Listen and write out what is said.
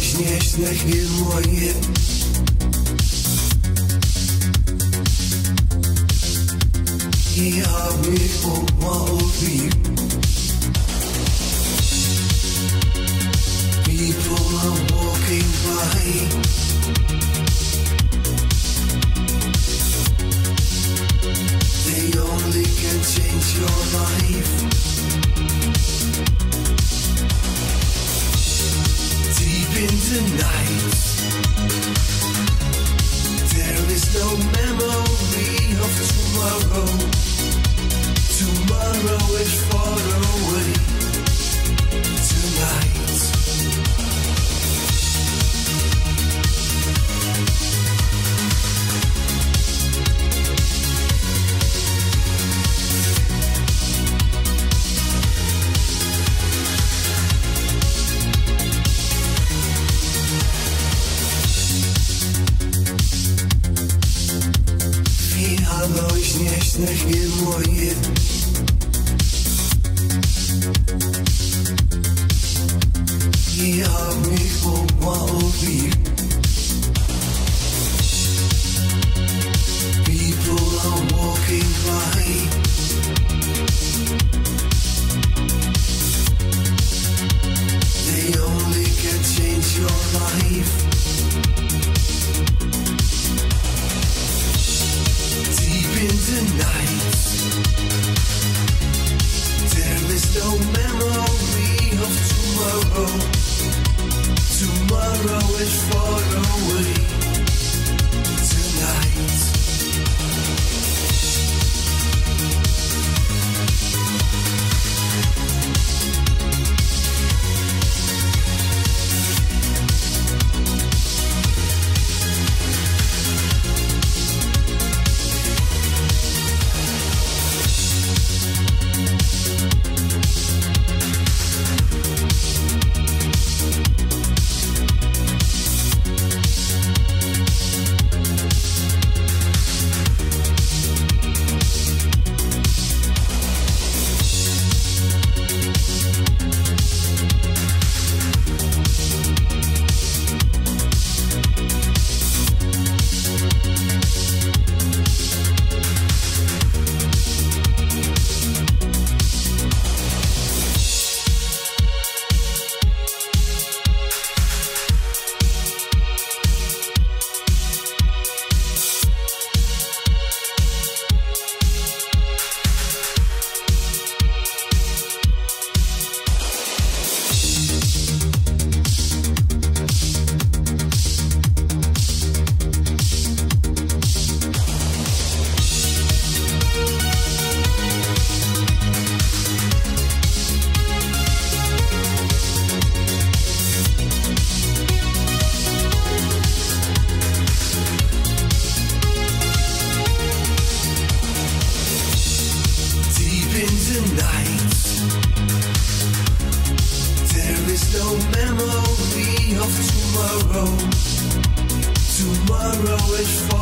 śnieg nie moje I aby umowi People Yeah. tomorrow. Is.